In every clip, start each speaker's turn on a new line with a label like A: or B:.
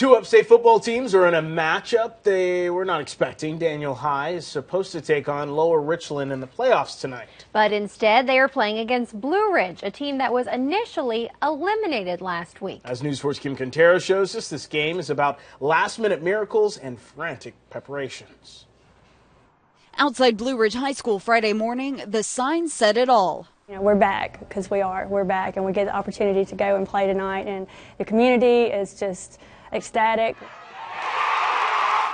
A: Two upstate football teams are in a matchup they were not expecting. Daniel High is supposed to take on Lower Richland in the playoffs tonight.
B: But instead, they are playing against Blue Ridge, a team that was initially eliminated last week.
A: As News 4's Kim Quintero shows us, this game is about last minute miracles and frantic preparations.
C: Outside Blue Ridge High School Friday morning, the sign said it all.
D: You know, we're back because we are. We're back and we get the opportunity to go and play tonight. And the community is just ecstatic.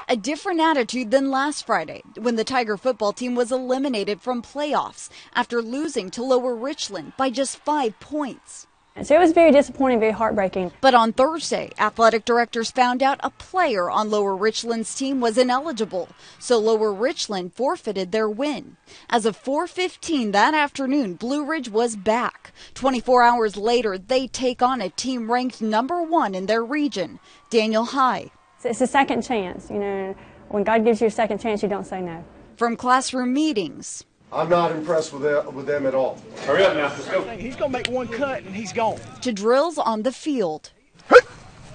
C: A different attitude than last Friday when the Tiger football team was eliminated from playoffs after losing to Lower Richland by just five points.
D: So it was very disappointing, very heartbreaking.
C: But on Thursday, athletic directors found out a player on Lower Richland's team was ineligible, so Lower Richland forfeited their win. As of 4:15 that afternoon, Blue Ridge was back. 24 hours later, they take on a team ranked number 1 in their region, Daniel High.
D: It's a second chance, you know. When God gives you a second chance, you don't say no.
C: From classroom meetings,
E: I'm not impressed with them, with them at all.
F: Hurry up now. Let's go.
G: He's going to make one cut and he's gone.
C: To drills on the field.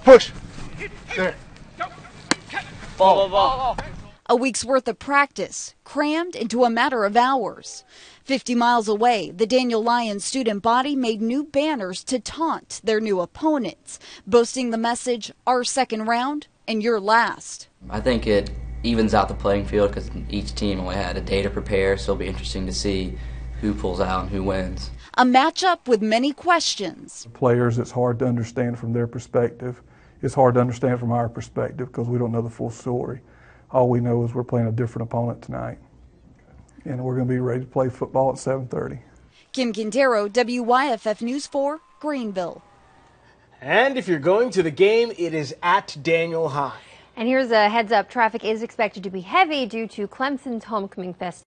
E: Push. There.
F: Ball, ball, ball.
C: A week's worth of practice crammed into a matter of hours. 50 miles away, the Daniel Lions student body made new banners to taunt their new opponents, boasting the message, our second round and your last.
H: I think it evens out the playing field because each team only had a day to prepare, so it'll be interesting to see who pulls out and who wins.
C: A matchup with many questions.
I: Players, it's hard to understand from their perspective. It's hard to understand from our perspective because we don't know the full story. All we know is we're playing a different opponent tonight, and we're going to be ready to play football at 7:30.
C: Kim Quintero, WYFF News 4, Greenville.
A: And if you're going to the game, it is at Daniel High.
B: And here's a heads up traffic is expected to be heavy due to Clemson's homecoming fest.